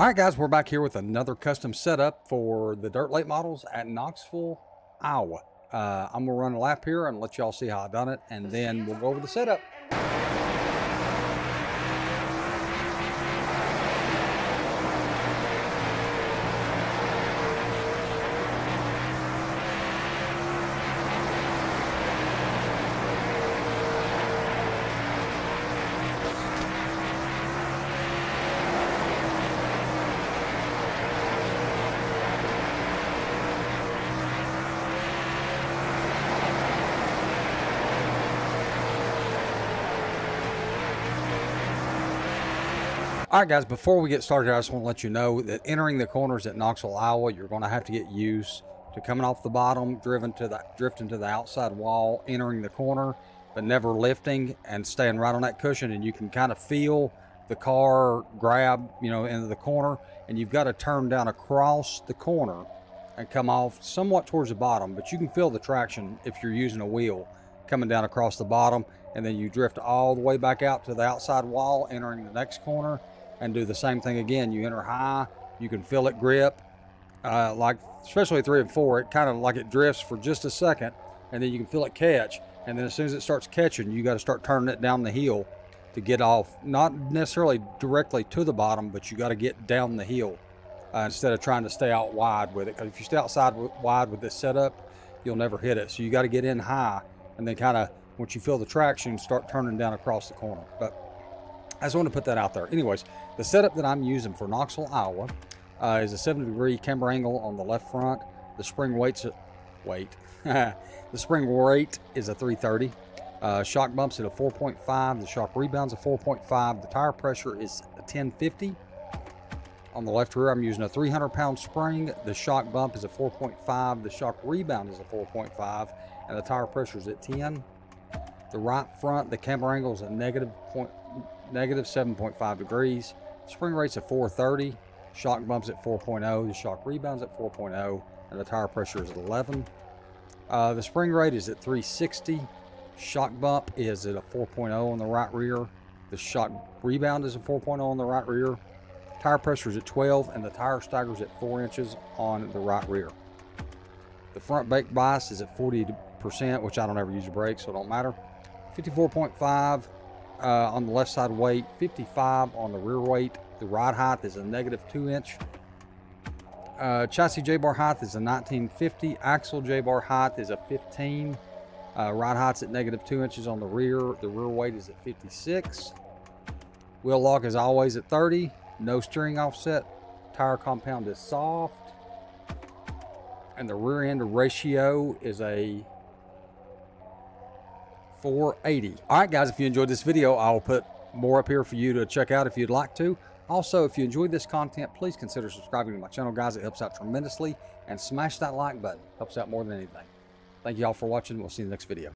All right, guys, we're back here with another custom setup for the dirt late models at Knoxville, Iowa. Uh, I'm gonna run a lap here and let y'all see how I done it, and then we'll go over the setup. All right, guys, before we get started, I just want to let you know that entering the corners at Knoxville, Iowa, you're going to have to get used to coming off the bottom, driven to the drifting to the outside wall, entering the corner, but never lifting and staying right on that cushion. And you can kind of feel the car grab, you know, into the corner, and you've got to turn down across the corner and come off somewhat towards the bottom, but you can feel the traction if you're using a wheel coming down across the bottom, and then you drift all the way back out to the outside wall, entering the next corner, and do the same thing again. You enter high, you can feel it grip, uh, like especially three and four, it kind of like it drifts for just a second, and then you can feel it catch. And then as soon as it starts catching, you got to start turning it down the hill to get off, not necessarily directly to the bottom, but you got to get down the hill uh, instead of trying to stay out wide with it. Because if you stay outside wide with this setup, you'll never hit it. So you got to get in high and then kind of once you feel the traction, start turning down across the corner. But I just want to put that out there. Anyways, the setup that I'm using for Knoxville, Iowa uh, is a 70 degree camber angle on the left front. The spring weight's weight. the spring weight is a 330. Uh, shock bumps at a 4.5. The shock rebounds a 4.5. The tire pressure is a 1050. On the left rear, I'm using a 300 pound spring. The shock bump is a 4.5. The shock rebound is a 4.5. And the tire pressure is at 10. The right front, the camber angle is a negative point, negative 7.5 degrees. Spring rate's at 430. Shock bumps at 4.0. The shock rebounds at 4.0. And the tire pressure is at 11. Uh, the spring rate is at 360. Shock bump is at a 4.0 on the right rear. The shock rebound is a 4.0 on the right rear. Tire pressure is at 12 and the tire staggers at 4 inches on the right rear. The front brake bias is at 40%, which I don't ever use a brake, so it don't matter. 54.5 uh, on the left side weight, 55 on the rear weight. The ride height is a negative 2 inch. Uh, chassis J-bar height is a 1950. Axle J-bar height is a 15. Uh, ride height's at negative 2 inches on the rear. The rear weight is at 56. Wheel lock is always at 30. No steering offset. Tire compound is soft. And the rear end ratio is a 480. All right, guys, if you enjoyed this video, I'll put more up here for you to check out if you'd like to. Also, if you enjoyed this content, please consider subscribing to my channel, guys. It helps out tremendously. And smash that like button. Helps out more than anything. Thank you all for watching. We'll see you in the next video.